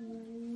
Imani.